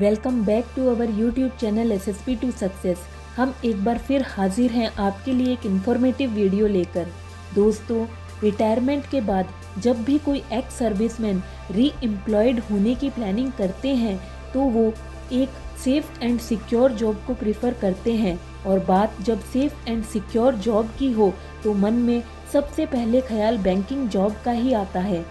Welcome back to our YouTube channel S S P to success हम एक बार फिर हाजिर हैं आपके लिए एक इन्फॉर्मेटिव वीडियो लेकर। दोस्तों रिटायरमेंट के बाद जब भी कोई एक्स सर्विसमैन री एम्प्लॉयड होने की प्लानिंग करते हैं तो वो एक सेफ़ एंड सिक्योर जॉब को प्रिफर करते हैं। और बात जब सेफ़ एंड सिक्योर जॉब की हो तो मन में सबसे पहले ख्याल बैंकिंग जॉब का ही आता है।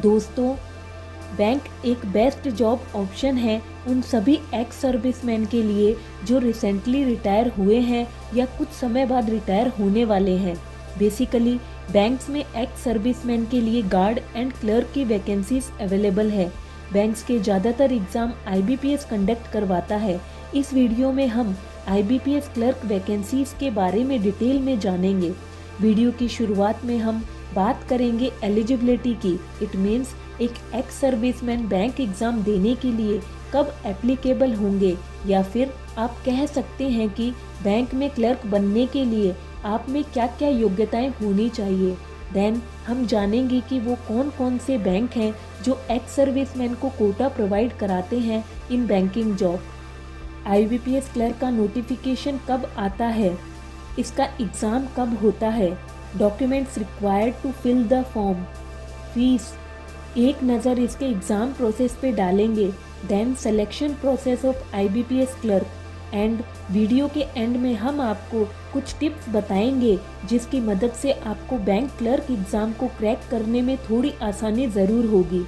दोस्तों बैंक एक बेस्ट जॉब ऑप्शन है उन सभी एक्स सर्विसमैन के लिए जो रिसेंटली रिटायर हुए हैं या कुछ समय बाद रिटायर होने वाले हैं। बेसिकली बैंक्स में एक्स सर्विसमैन के लिए गार्ड एंड क्लर्क की वैकेंसीज अवेलेबल है। बैंक्स के ज़्यादातर एग्ज़ाम आईबीपीएस कंडक्ट करवाता है। इस वीडियो में हम आईबीपीएस क्लर्क वैकेंसीज के बारे में डिटेल में जानेंगे। वीडियो की शुरुआत में हम बात करेंगे एलिजिबिलिटी की। इट मीन्स एक एक्स सर्विसमैन बैंक एग्ज़ाम देने के लिए कब एप्लीकेबल होंगे? या फिर आप कह सकते हैं कि बैंक में क्लर्क बनने के लिए आप में क्या क्या योग्यताएँ होनी चाहिए? देन हम जानेंगे कि वो कौन कौन से बैंक हैं जो एक्स सर्विसमैन को कोटा प्रोवाइड कराते हैं इन बैंकिंग जॉब आईबीपीएस क्लर्क का नोटिफिकेशन कब आता है? इसका एग्ज़ाम कब होता है? Documents required to fill the form fees एक नज़र इसके एग्ज़ाम प्रोसेस पे डालेंगे then selection process of IBPS clerk and video के एंड में हम आपको कुछ टिप्स बताएँगे, जिसकी मदद से आपको बैंक क्लर्क एग्ज़ाम को क्रैक करने में थोड़ी आसानी ज़रूर होगी।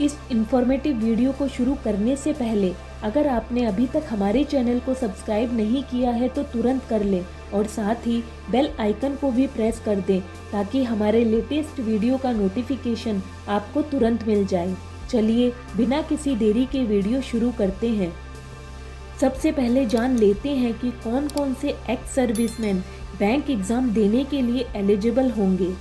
इस इंफॉर्मेटिव वीडियो को शुरू करने से पहले, अगर आपने अभी तक हमारे चैनल को सब्सक्राइब नहीं किया है तो तुरंत कर लें। और साथ ही बेल आइकन को भी प्रेस कर दें ताकि हमारे लेटेस्ट वीडियो का नोटिफिकेशन आपको तुरंत मिल जाए। चलिए, बिना किसी देरी के वीडियो शुरू करते हैं। सबसे पहले जान लेते हैं कि कौन कौन से एक्स सर्विसमैन बैंक एग्ज़ाम देने के लिए एलिजिबल होंगे।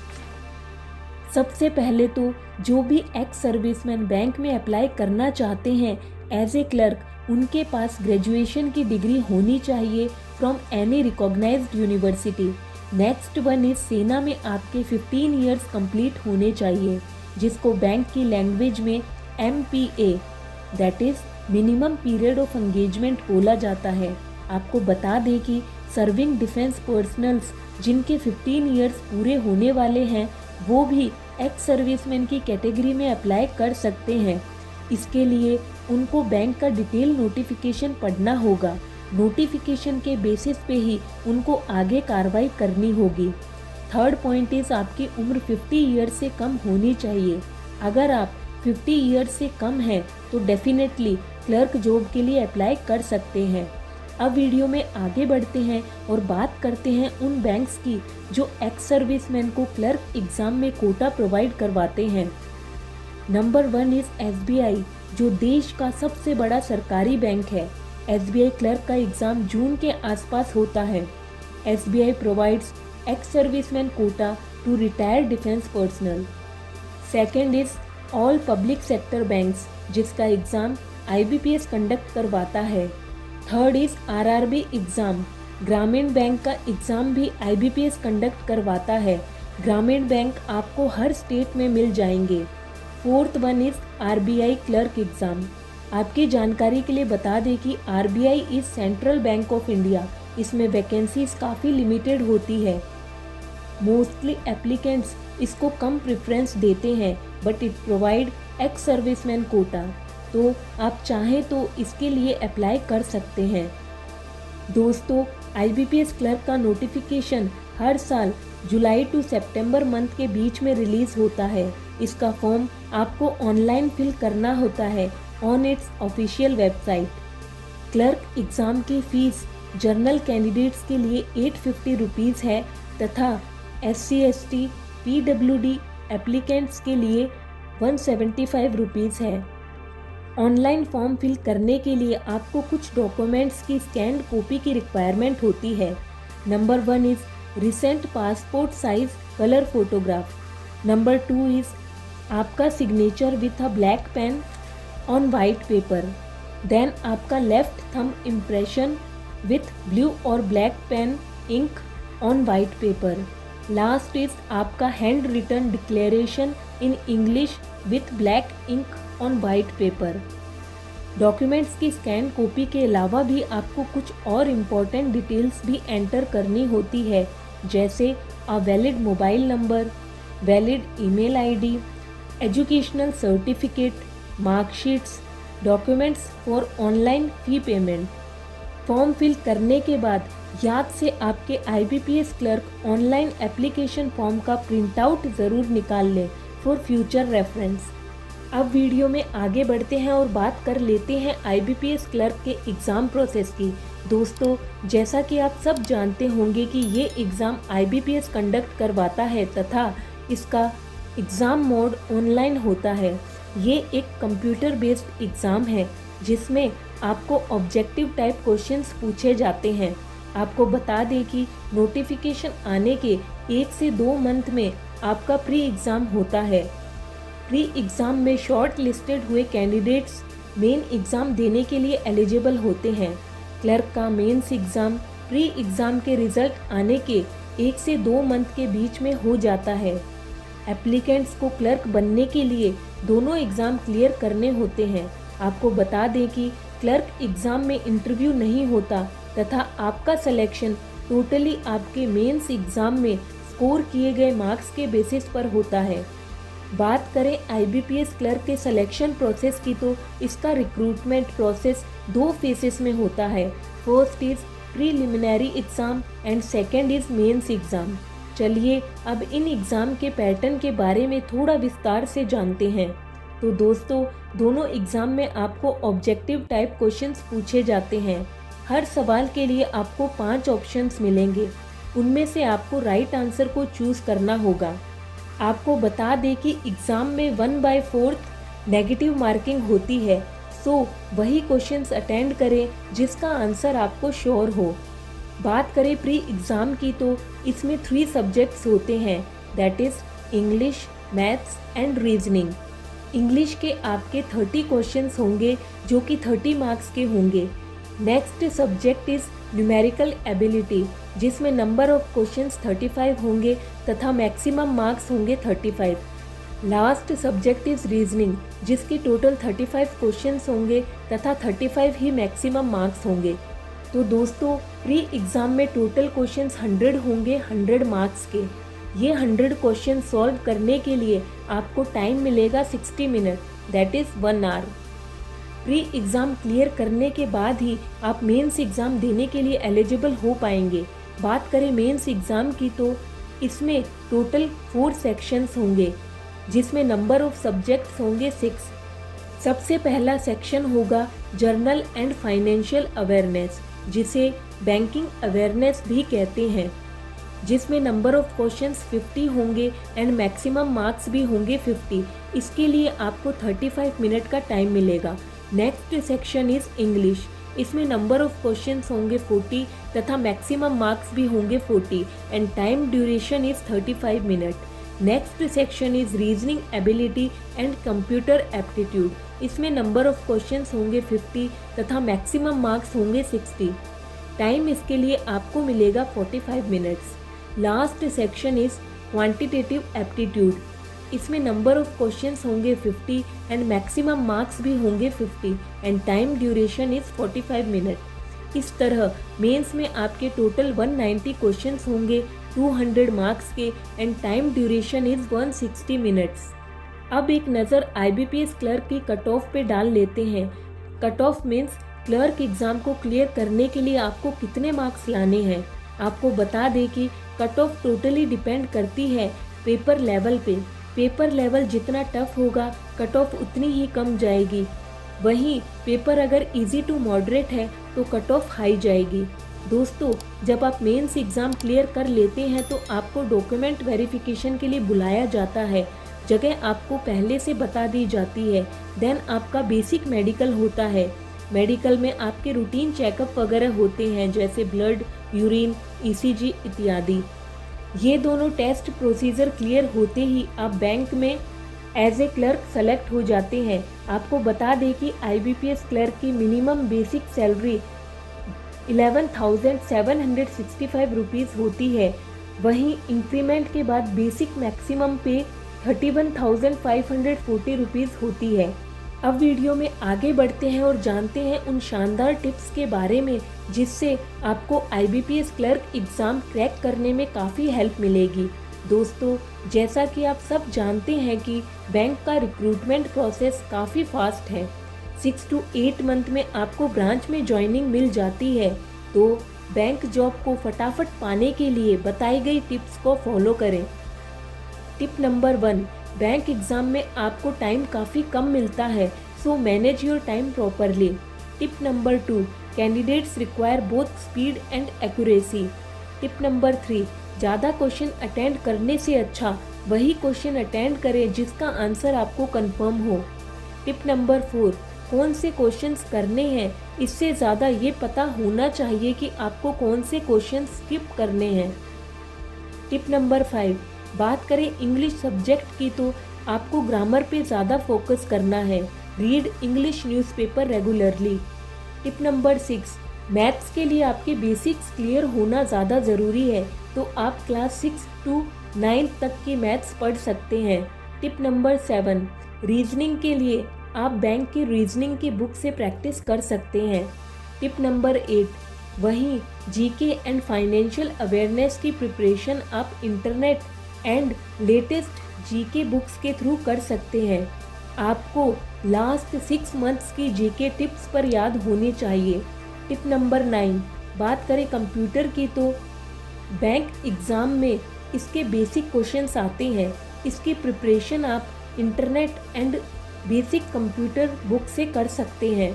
सबसे पहले तो जो भी एक्स सर्विसमैन बैंक में अप्लाई करना चाहते हैं एज ए क्लर्क उनके पास ग्रेजुएशन की डिग्री होनी चाहिए from any recognised university next one is सेना में आपके 15 इयर्स कंप्लीट होने चाहिए, जिसको बैंक की लैंग्वेज में M P A that is minimum period of engagement बोला जाता है। आपको बता दें कि सर्विंग डिफेंस पर्सनल्स जिनके 15 इयर्स पूरे होने वाले हैं, वो भी एक्स सर्विसमैन की कैटेगरी में अप्लाई कर सकते हैं। इसके लिए उनको बैंक का डिटेल नोटिफिकेशन पढ़ना होगा। नोटिफिकेशन के बेसिस पे ही उनको आगे कार्रवाई करनी होगी। थर्ड पॉइंट इज़ आपकी उम्र 50 ईयर से कम होनी चाहिए। अगर आप 50 ईयर से कम हैं तो डेफिनेटली क्लर्क जॉब के लिए अप्लाई कर सकते हैं। अब वीडियो में आगे बढ़ते हैं और बात करते हैं उन बैंक्स की जो एक्स सर्विसमैन को क्लर्क एग्ज़ाम में कोटा प्रोवाइड करवाते हैं। नंबर वन इज़ एसबीआई जो देश का सबसे बड़ा सरकारी बैंक है। SBI क्लर्क का एग्ज़ाम जून के आसपास होता है। S B I provides ex serviceman quota to retired defence personnel. Second is all public sector banks, जिसका एग्ज़ाम आईबीपीएस कंडक्ट करवाता है। थर्ड इज़ आरआरबी एग्ज़ाम, ग्रामीण बैंक का एग्ज़ाम भी आईबीपीएस कंडक्ट करवाता है। ग्रामीण बैंक आपको हर स्टेट में मिल जाएँगे। Fourth one is RBI clerk exam. आपकी जानकारी के लिए बता दें कि RBI is central bank of India, इसमें वैकेंसीज काफ़ी लिमिटेड होती है। मोस्टली एप्लीकेंट्स इसको कम प्रेफरेंस देते हैं but it provide ex serviceman quota तो आप चाहें तो इसके लिए अप्लाई कर सकते हैं। दोस्तों आईबीपीएस क्लर्क का नोटिफिकेशन हर साल जुलाई टू सितंबर मंथ के बीच में रिलीज़ होता है। इसका फॉर्म आपको ऑनलाइन फिल करना होता है। On its official website clerk exam की फ़ीस जर्नल कैंडिडेट्स के लिए एट फिफ्टी रुपीज़ है तथा S C S T P W D applicants के लिए वन सेवेंटी फाइव रुपीज़ है। ऑनलाइन फॉर्म फिल करने के लिए आपको कुछ डॉक्यूमेंट्स की स्कैंड कॉपी की रिक्वायरमेंट होती है। Number one is recent passport size colour photograph number two is आपका signature with a black pen on white paper then आपका left thumb impression with blue और black pen ink on white paper last is आपका hand written declaration in English with black ink on white paper documents की scan copy के अलावा भी आपको कुछ और इम्पोर्टेंट डिटेल्स भी एंटर करनी होती है जैसे a valid mobile number valid email ID, educational certificate marksheets, documents for online fee payment. Form fill करने के बाद याद से आपके IBPS clerk online application form का प्रिंट आउट ज़रूर निकाल लें फॉर फ्यूचर रेफरेंस अब वीडियो में आगे बढ़ते हैं और बात कर लेते हैं आईबीपीएस क्लर्क के एग्ज़ाम प्रोसेस की। दोस्तों, जैसा कि आप सब जानते होंगे कि ये एग्ज़ाम आईबीपीएस कंडक्ट करवाता है तथा इसका एग्ज़ाम मोड ऑनलाइन होता है। ये एक कंप्यूटर बेस्ड एग्ज़ाम है, जिसमें आपको ऑब्जेक्टिव टाइप क्वेश्चंस पूछे जाते हैं। आपको बता दें कि नोटिफिकेशन आने के एक से दो मंथ में आपका प्री एग्ज़ाम होता है। प्री एग्ज़ाम में शॉर्ट लिस्टेड हुए कैंडिडेट्स मेन एग्ज़ाम देने के लिए एलिजिबल होते हैं। क्लर्क का मेंस एग्ज़ाम प्री एग्ज़ाम के रिज़ल्ट आने के एक से दो मंथ के बीच में हो जाता है। एप्लीकेंट्स को क्लर्क बनने के लिए दोनों एग्ज़ाम क्लियर करने होते हैं। आपको बता दें कि क्लर्क एग्ज़ाम में इंटरव्यू नहीं होता तथा आपका सिलेक्शन टोटली आपके मेंस एग्ज़ाम में स्कोर किए गए मार्क्स के बेसिस पर होता है। बात करें आईबीपीएस क्लर्क के सिलेक्शन प्रोसेस की तो इसका रिक्रूटमेंट प्रोसेस दो फेसेस में होता है। First is preliminary exam and second is mains exam चलिए, अब इन एग्ज़ाम के पैटर्न के बारे में थोड़ा विस्तार से जानते हैं। तो दोस्तों, दोनों एग्ज़ाम में आपको ऑब्जेक्टिव टाइप क्वेश्चंस पूछे जाते हैं। हर सवाल के लिए आपको पाँच ऑप्शंस मिलेंगे। उनमें से आपको राइट आंसर को चूज़ करना होगा। आपको बता दें कि एग्ज़ाम में one by fourth negative marking होती है। सो वही क्वेश्चंस अटेंड करें जिसका आंसर आपको श्योर हो। बात करें प्री एग्ज़ाम की तो इसमें थ्री सब्जेक्ट्स होते हैं that is English maths and reasoning English के आपके थर्टी क्वेश्चंस होंगे, जो कि थर्टी मार्क्स के होंगे. Next subject is numerical ability जिसमें नंबर ऑफ़ क्वेश्चंस 35 होंगे तथा मैक्सिमम मार्क्स होंगे 35 लास्ट सब्जेक्ट इज़ रीजनिंग जिसके टोटल 35 क्वेश्चंस होंगे तथा 35 ही मैक्सिमम मार्क्स होंगे. तो दोस्तों प्री एग्ज़ाम में टोटल क्वेश्चंस 100 होंगे 100 मार्क्स के। ये 100 क्वेश्चन सॉल्व करने के लिए आपको टाइम मिलेगा 60 minute that is one hour pre exam clear करने के बाद ही आप मेंस एग्ज़ाम देने के लिए एलिजिबल हो पाएँगे। बात करें मेंस एग्ज़ाम की तो इसमें टोटल फोर सेक्शंस होंगे, जिसमें नंबर ऑफ़ सब्जेक्ट्स होंगे सिक्स सबसे पहला सेक्शन होगा जर्नल एंड फाइनेंशियल अवेयरनेस जिसे बैंकिंग अवेयरनेस भी कहते हैं, जिसमें नंबर ऑफ़ क्वेश्चंस 50 होंगे एंड मैक्सिमम मार्क्स भी होंगे 50 इसके लिए आपको 35 मिनट का टाइम मिलेगा। नेक्स्ट सेक्शन इज़ इंग्लिश इसमें नंबर ऑफ़ क्वेश्चंस होंगे 40 तथा मैक्सिमम मार्क्स भी होंगे 40 and time duration is 35 minute next section is reasoning ability and computer aptitude इसमें नंबर ऑफ़ क्वेश्चंस होंगे 50 तथा मैक्सिमम मार्क्स होंगे 60 टाइम इसके लिए आपको मिलेगा 45 minutes last section is quantitative aptitude इसमें नंबर ऑफ़ क्वेश्चंस होंगे 50 एंड मैक्सिमम मार्क्स भी होंगे 50 and time duration is 45 minute इस तरह मेंस में आपके टोटल 190 क्वेश्चंस होंगे 200 मार्क्स के and time duration is 160 minutes अब एक नज़र आईबीपीएस क्लर्क की कट ऑफ़ पे डाल लेते हैं। Cut off means clerk exam को क्लियर करने के लिए आपको कितने मार्क्स लाने हैं। आपको बता दें कि कट ऑफ़ टोटली डिपेंड करती है पेपर लेवल पे। पेपर लेवल जितना टफ होगा कट ऑफ़ उतनी ही कम जाएगी। वहीं पेपर अगर इजी टू मॉडरेट है तो कट ऑफ़ हाई जाएगी। दोस्तों, जब आप मेंस एग्ज़ाम क्लियर कर लेते हैं तो आपको डॉक्यूमेंट वेरिफिकेशन के लिए बुलाया जाता है। जगह आपको पहले से बता दी जाती है देन आपका बेसिक मेडिकल होता है। मेडिकल में आपके रूटीन चेकअप वगैरह होते हैं, जैसे ब्लड यूरिन ईसीजी इत्यादि। ये दोनों टेस्ट प्रोसीजर क्लियर होते ही आप बैंक में एज ए क्लर्क सेलेक्ट हो जाते हैं। आपको बता दें कि आईबीपीएस क्लर्क की minimum basic salary eleven thousand seven hundred sixty five rupees होती है। वहीं इंक्रीमेंट के बाद basic maximum pay thirty one thousand five hundred forty rupees होती है। अब वीडियो में आगे बढ़ते हैं और जानते हैं उन शानदार टिप्स के बारे में, जिससे आपको आईबीपीएस क्लर्क एग्ज़ाम क्रैक करने में काफ़ी हेल्प मिलेगी। दोस्तों, जैसा कि आप सब जानते हैं कि बैंक का रिक्रूटमेंट प्रोसेस काफ़ी फास्ट है। सिक्स टू एट मंथ में आपको ब्रांच में ज्वाइनिंग मिल जाती है। तो बैंक जॉब को फटाफट पाने के लिए बताई गई टिप्स को फॉलो करें। Tip number one, bank exam में आपको टाइम काफ़ी कम मिलता है so manage your time properly tip number two candidates require both speed and accuracy tip number three, ज़्यादा क्वेश्चन अटेंड करने से अच्छा वही क्वेश्चन अटेंड करें जिसका आंसर आपको कंफर्म हो. टिप नंबर फोर, कौन से क्वेश्चंस करने हैं, इससे ज़्यादा ये पता होना चाहिए कि आपको कौन से क्वेश्चन स्किप करने हैं. टिप नंबर फाइव बात करें इंग्लिश सब्जेक्ट की तो आपको ग्रामर पे ज़्यादा फोकस करना है। Read English newspaper regularly tip number six maths के लिए आपके बेसिक्स क्लियर होना ज़्यादा ज़रूरी है तो आप क्लास सिक्स टू नाइन्थ तक की मैथ्स पढ़ सकते हैं। टिप नंबर सेवन रीजनिंग के लिए आप बैंक की रीजनिंग की बुक से प्रैक्टिस कर सकते हैं। टिप नंबर एट वहीं जीके एंड फाइनेंशियल अवेयरनेस की प्रिपरेशन आप internet and latest GK books के थ्रू कर सकते हैं। आपको लास्ट सिक्स मंथ्स की जीके टिप्स पर याद होनी चाहिए। टिप नंबर नाइन बात करें कंप्यूटर की तो बैंक एग्ज़ाम में इसके बेसिक क्वेश्चंस आते हैं। इसकी प्रिपरेशन आप internet and basic computer book से कर सकते हैं।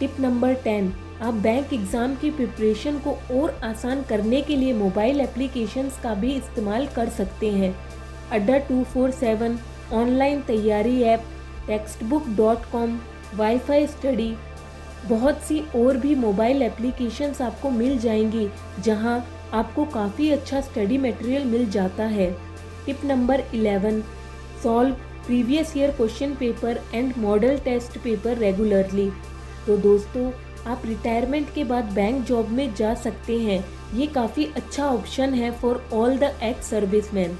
टिप नंबर टेन आप बैंक एग्ज़ाम की प्रिपरेशन को और आसान करने के लिए मोबाइल एप्लीकेशंस का भी इस्तेमाल कर सकते हैं। Adda two four seven online तैयारी app text book dot com wifi study बहुत सी और भी मोबाइल एप्लीकेशंस आपको मिल जाएँगी, जहाँ आपको काफ़ी अच्छा स्टडी मटेरियल मिल जाता है। Tip number eleven solve previous year question paper and model test paper regularly तो दोस्तों आप रिटायरमेंट के बाद बैंक जॉब में जा सकते हैं। ये काफ़ी अच्छा ऑप्शन है for all the ex serviceman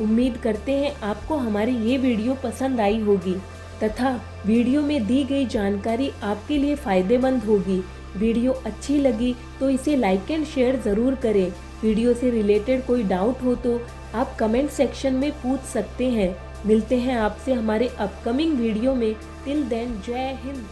उम्मीद करते हैं आपको हमारी ये वीडियो पसंद आई होगी। तथा वीडियो में दी गई जानकारी आपके लिए फ़ायदेमंद होगी। वीडियो अच्छी लगी तो इसे लाइक एंड शेयर ज़रूर करें। वीडियो से रिलेटेड कोई डाउट हो तो आप कमेंट सेक्शन में पूछ सकते हैं। मिलते हैं आपसे हमारे अपकमिंग वीडियो में। टिल देन जय हिंद।